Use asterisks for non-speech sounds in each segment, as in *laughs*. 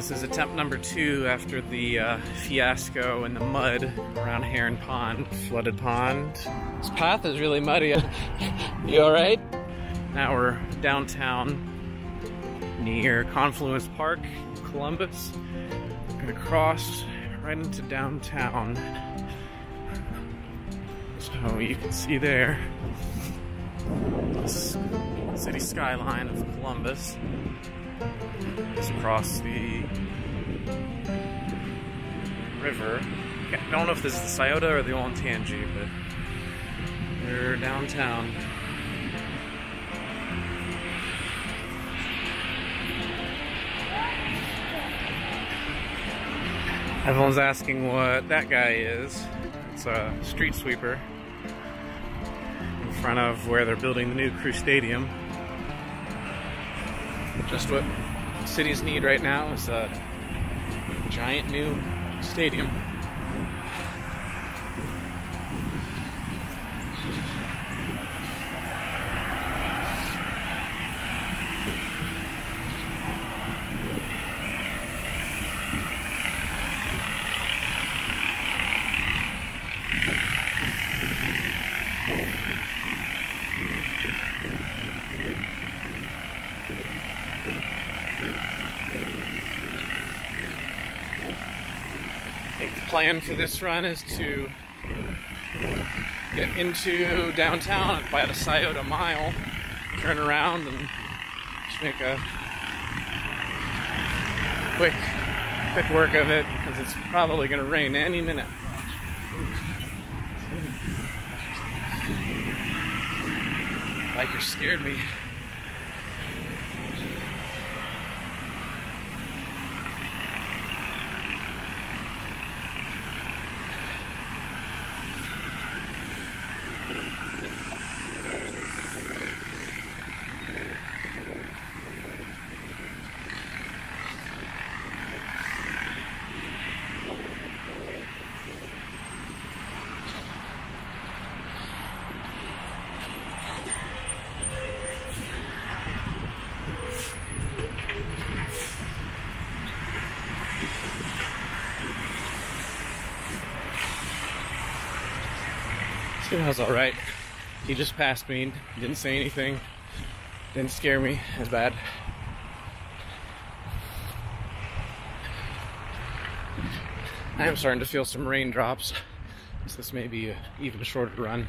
This is attempt number two after the uh, fiasco in the mud around Heron Pond, flooded pond. This path is really muddy. *laughs* you alright? Now we're downtown near Confluence Park, Columbus. We're gonna cross right into downtown. So you can see there this city skyline of Columbus. It's across the river. I don't know if this is the Scioto or the Olentangy, but we're downtown. Everyone's asking what that guy is. It's a street sweeper in front of where they're building the new Crew Stadium. Just what cities need right now is a giant new stadium. think the plan for this run is to get into downtown by the Scioto Mile, turn around, and just make a quick, quick work of it because it's probably going to rain any minute. Biker scared me. Was alright. He just passed me, didn't say anything, didn't scare me as bad. I am starting to feel some raindrops, so this may be an even shorter run.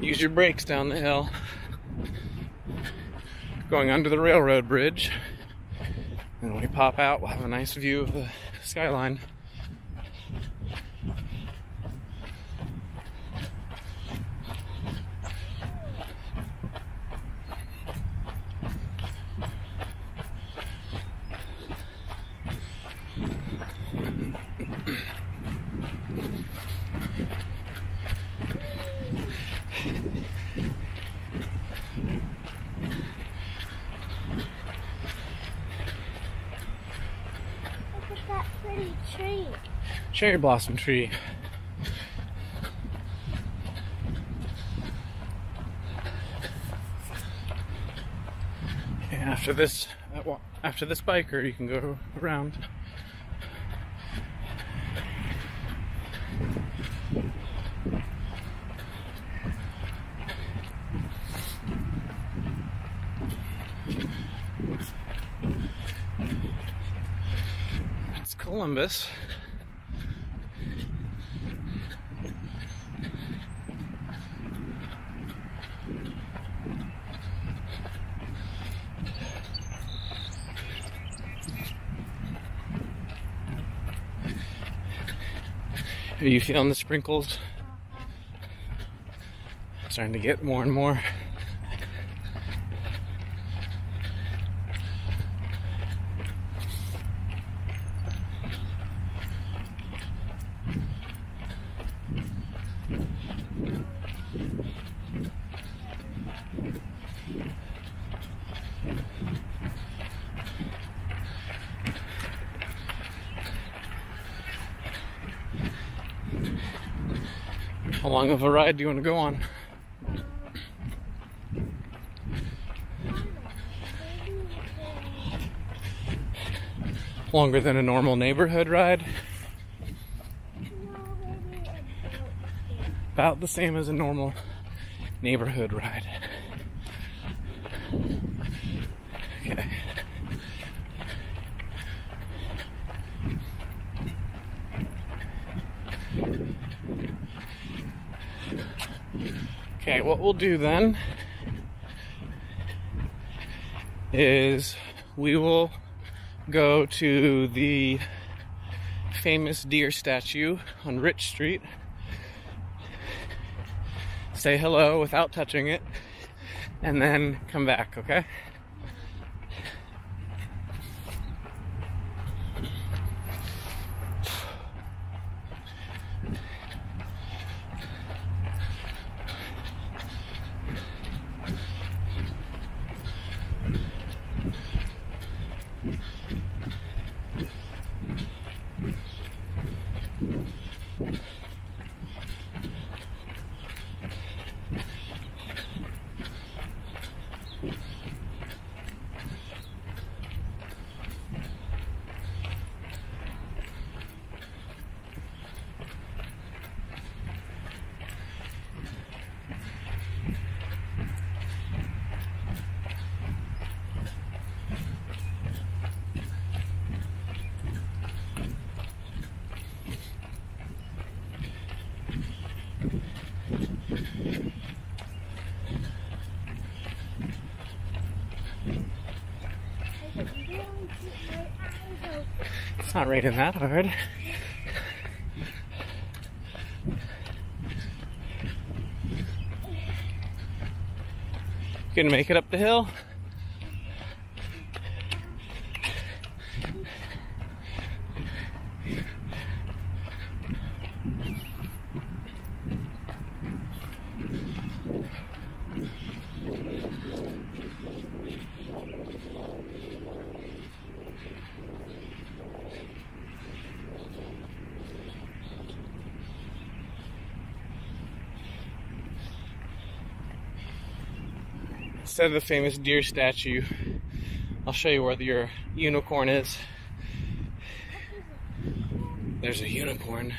Use your brakes down the hill. Going under the railroad bridge. And when we pop out, we'll have a nice view of the skyline. Look at that pretty tree. Cherry blossom tree. Okay, after this, uh, after this biker, you can go around. It's Columbus. Are you feeling the sprinkles? Starting to get more and more. Long of a ride do you want to go on? Longer than a normal neighborhood ride? About the same as a normal neighborhood ride. Okay. Okay, what we'll do then is we will go to the famous deer statue on Rich Street, say hello without touching it, and then come back, okay? It's not raining that hard. Gonna make it up the hill? Instead of the famous deer statue, I'll show you where your unicorn is. There's a unicorn.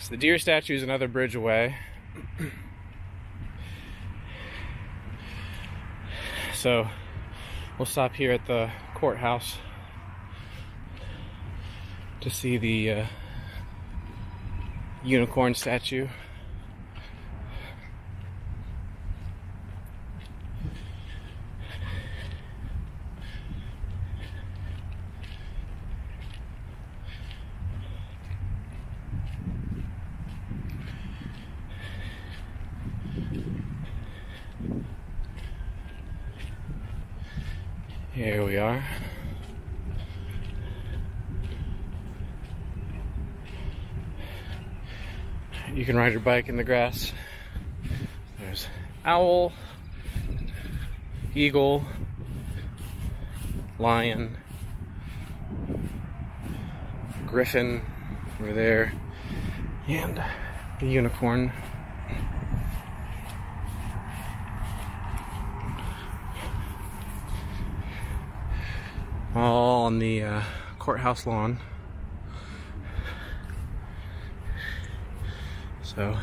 So the deer statue is another bridge away. So we'll stop here at the courthouse to see the uh, unicorn statue. Here we are. You can ride your bike in the grass. There's owl, eagle, lion, griffin over there, and the unicorn. all on the uh, courthouse lawn. So,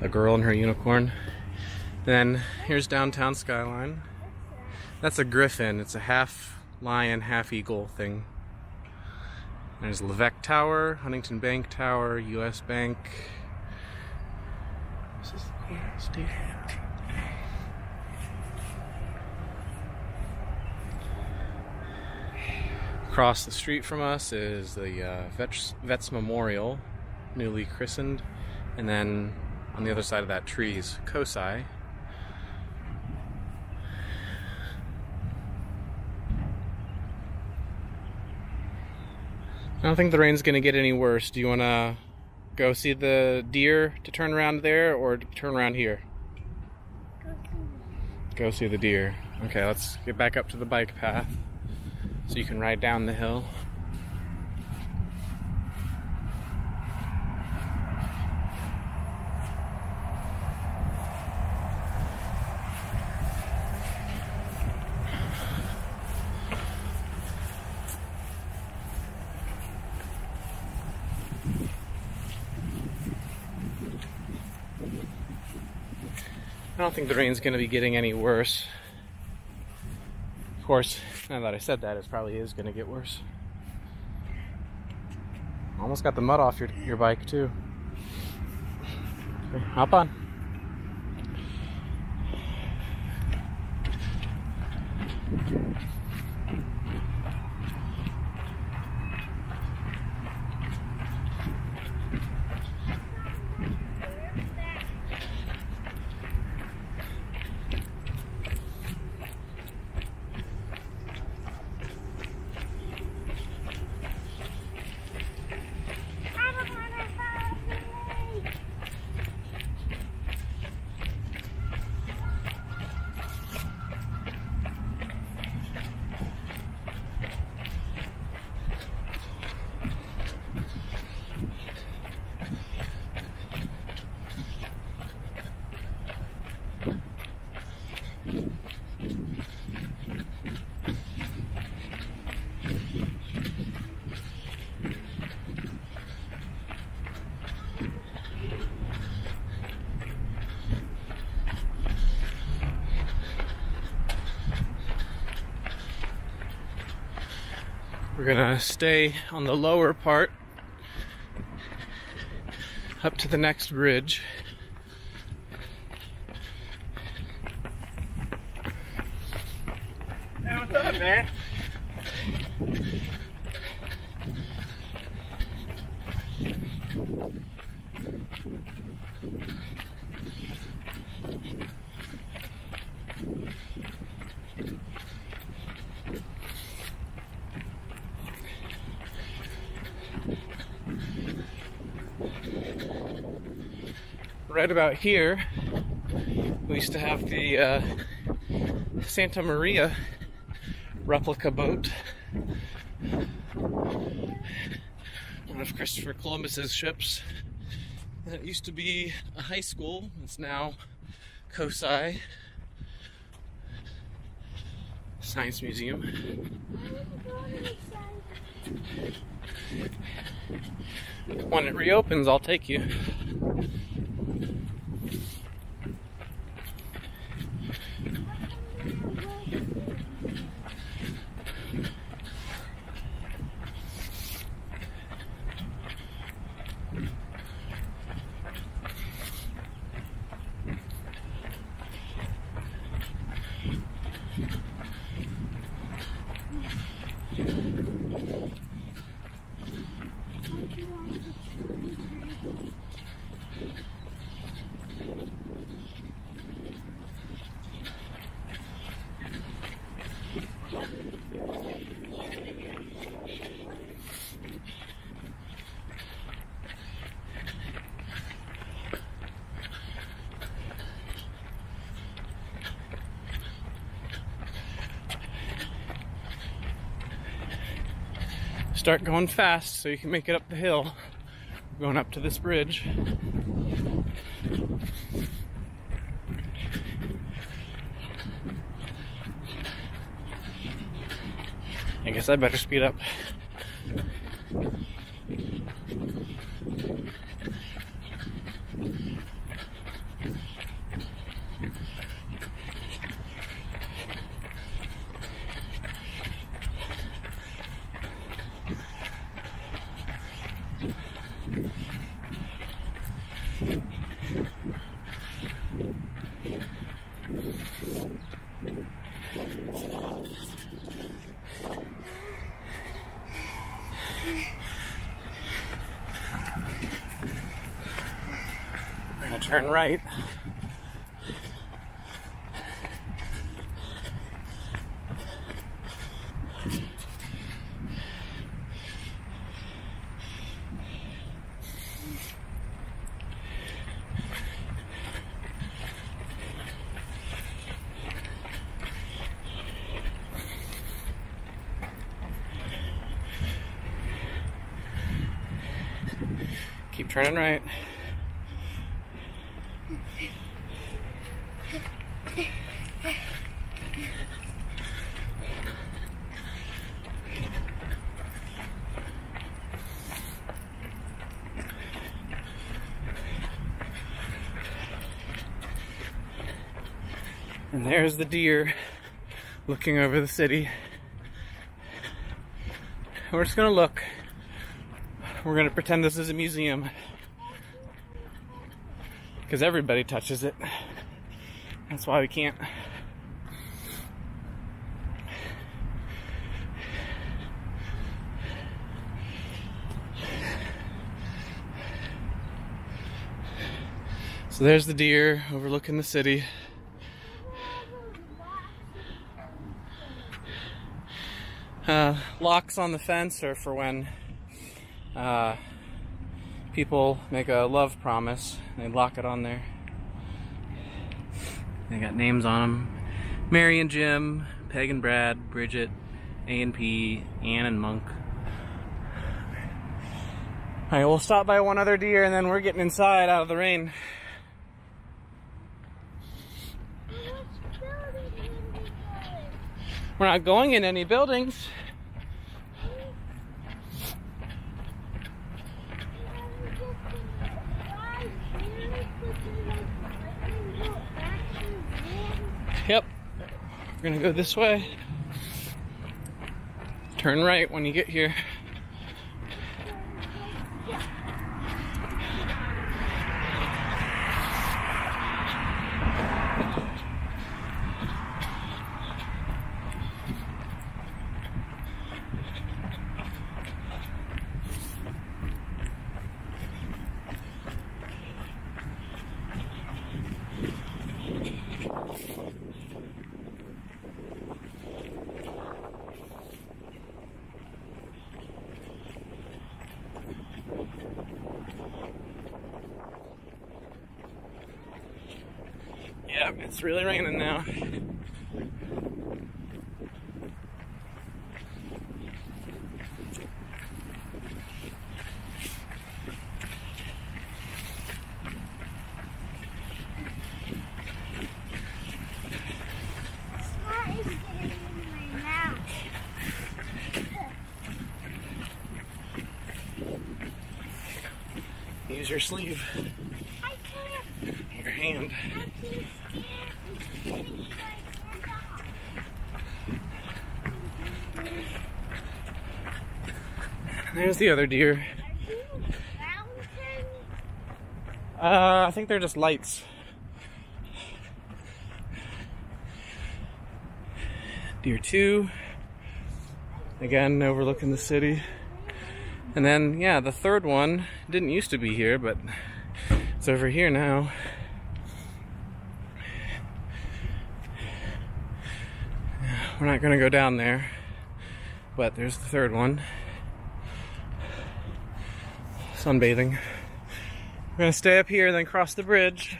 a girl and her unicorn. Then here's downtown skyline. That's a griffin. It's a half lion, half eagle thing. There's LeVeque Tower, Huntington Bank Tower, U.S. Bank. This is the state. Across the street from us is the uh, Vets, Vets Memorial, newly christened. And then on the other side of that tree is COSI. I don't think the rain's to get any worse. Do you want to go see the deer to turn around there or turn around here? Go see the deer. Okay, let's get back up to the bike path so you can ride down the hill. Don't think the rain's going to be getting any worse. Of course, now that I said that, it probably is going to get worse. Almost got the mud off your, your bike, too. Okay, hop on. I We're gonna stay on the lower part up to the next bridge. Hey, what's up, man? Right about here, we used to have the uh, Santa Maria replica boat. One of Christopher Columbus's ships. And it used to be a high school. It's now COSI Science Museum. When it reopens, I'll take you. Start going fast so you can make it up the hill. Going up to this bridge. I guess I better speed up. We're gonna turn right. Keep turning right. And there's the deer looking over the city. We're just gonna look. We're gonna pretend this is a museum. Because everybody touches it. That's why we can't. So there's the deer overlooking the city. Uh, locks on the fence are for when uh, people make a love promise. They lock it on there. They got names on them. Mary and Jim, Peg and Brad, Bridget, A and P, Ann and Monk. Alright, we'll stop by one other deer and then we're getting inside out of the rain. We're not going in any buildings. Yep. We're gonna go this way. Turn right when you get here. Yeah, it's really raining now. Snot is getting in my mouth. Use your sleeve, I can't. your hand. I keep scared. There's the other deer. Uh, I think they're just lights. Deer two. Again, overlooking the city. And then, yeah, the third one didn't used to be here, but it's over here now. We're not gonna go down there, but there's the third one. Sunbathing. We're gonna stay up here, and then cross the bridge.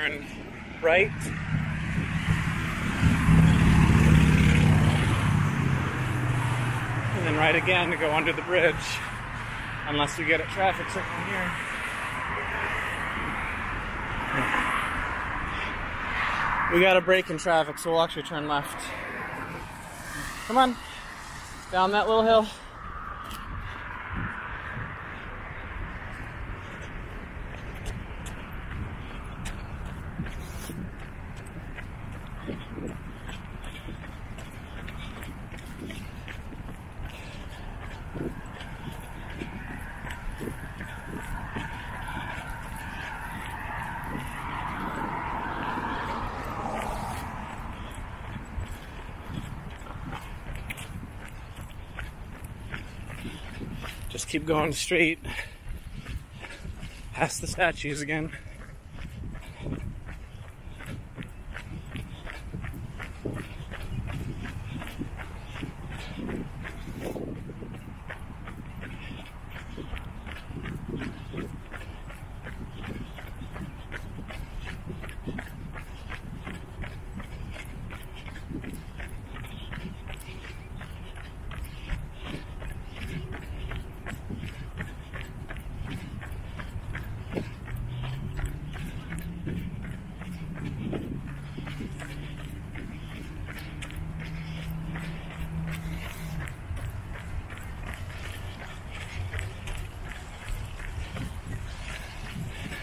Turn right. And then right again to go under the bridge. Unless we get a traffic signal here. We got a break in traffic, so we'll actually turn left. Come on. Down that little hill. Keep going straight past the statues again.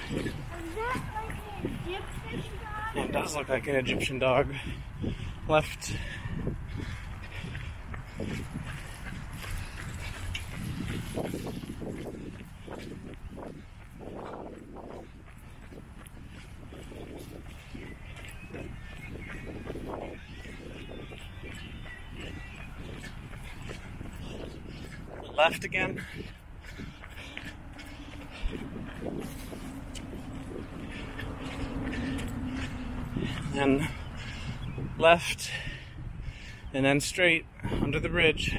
Is that like an Egyptian dog? It does look like an Egyptian dog. Left. Left again. Then left and then straight under the bridge.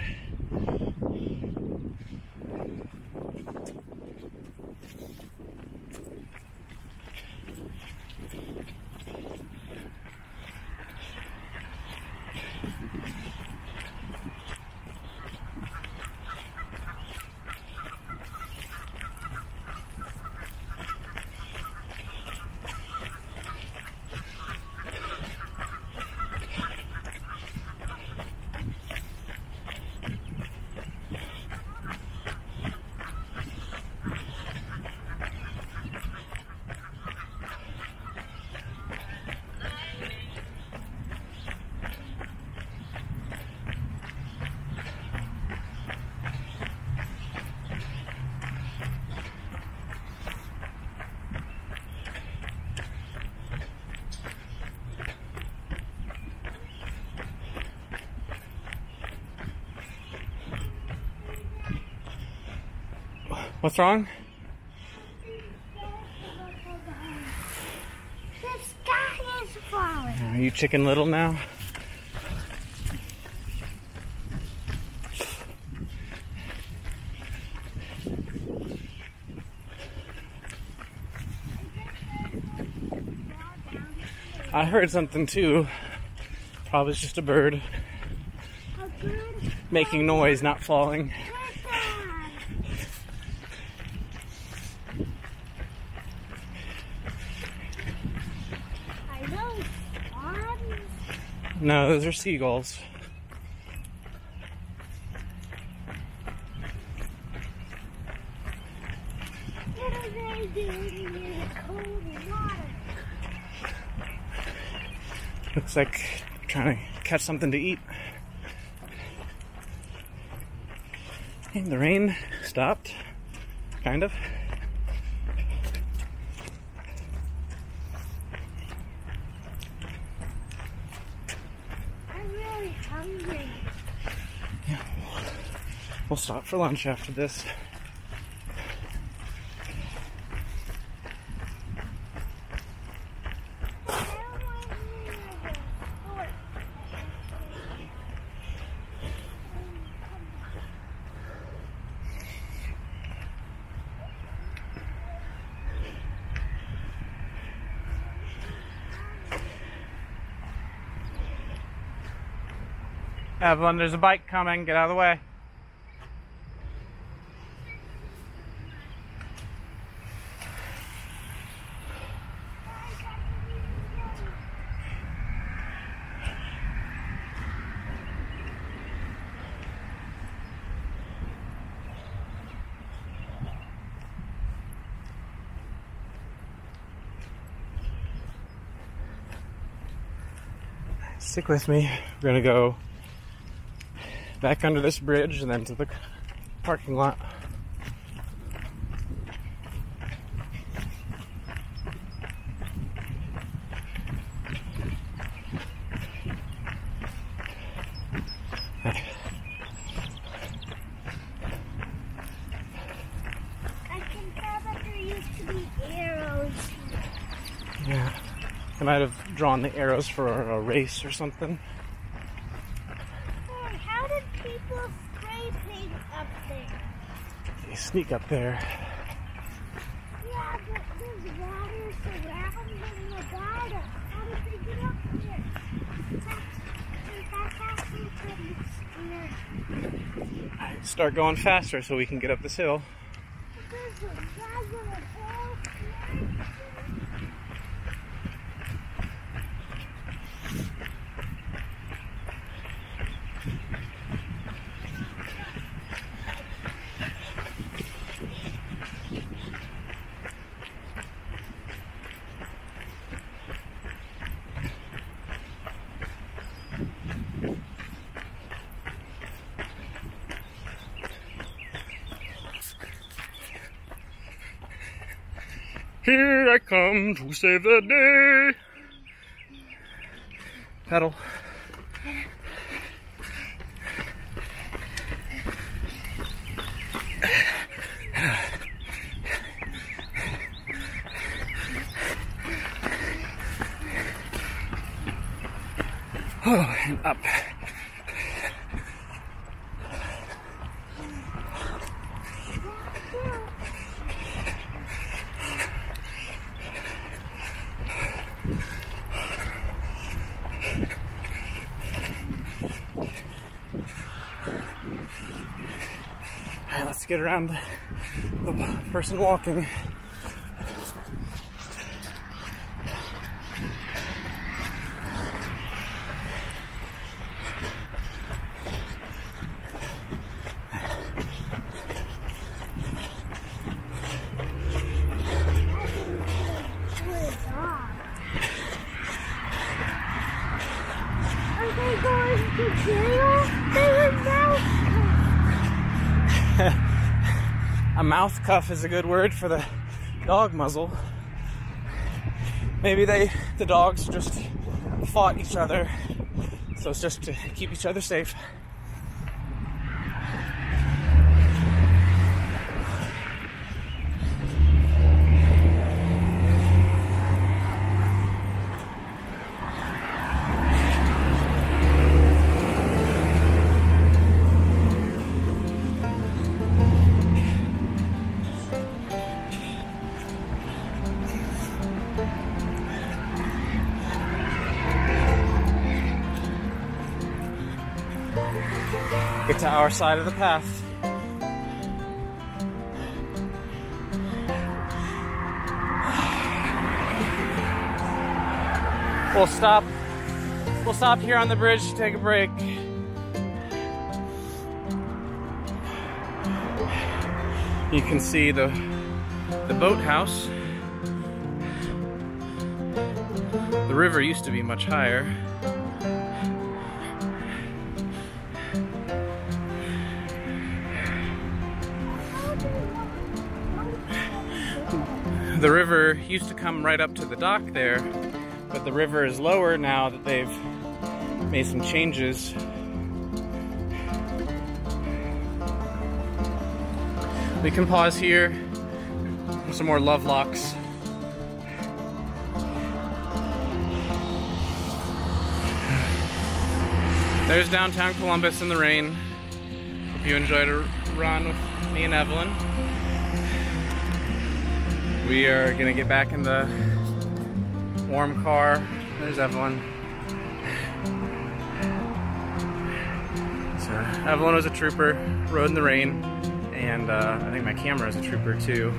What's wrong? The sky is falling. Are you chicken little now? I heard something too. Probably just a bird A good making noise, not falling. person. I know swans. No, those are seagulls. Looks like trying to catch something to eat. And the rain stopped, kind of. We'll stop for lunch after this. Evelyn, there's a bike coming. Get out of the way. Stick with me. We're gonna go back under this bridge and then to the parking lot. I can tell that there used to be arrows. Yeah. I might have drawn the arrows for a race or something. How did people spray paint up there? They sneak up there. Yeah, but there's water surrounding the garden. How did they get up there? That's, that's actually pretty scary. Alright, Start going faster so we can get up this hill. There's a dragon of hell snake. Here I come to save the day. Pedal. Oh, and up. Alright, let's get around the, person walking. Are they going to jail? They were mouse A mouth cuff is a good word for the dog muzzle. Maybe they, the dogs, just fought each other, so it's just to keep each other safe. Get to our side of the path. We'll stop. We'll stop here on the bridge to take a break. You can see the the boathouse. The river used to be much higher. The river used to come right up to the dock there, but the river is lower now that they've made some changes. We can pause here. Some more love locks. There's downtown Columbus in the rain. Hope you enjoyed a run with me and Evelyn. We are gonna get back in the warm car. There's Evelyn. So Evelyn was a trooper, rode in the rain, and uh, I think my camera is a trooper too.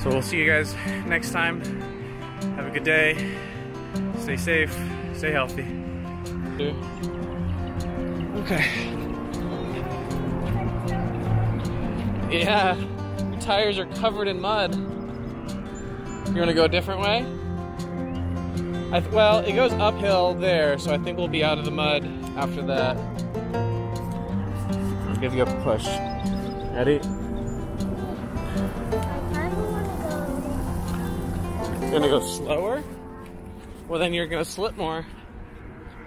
So we'll see you guys next time. Have a good day. Stay safe. Stay healthy. Okay. Yeah, your tires are covered in mud. You want to go a different way? Well, it goes uphill there, so I think we'll be out of the mud after that. I'll give you a push. Ready? You're gonna go slower? Well, then you're gonna slip more.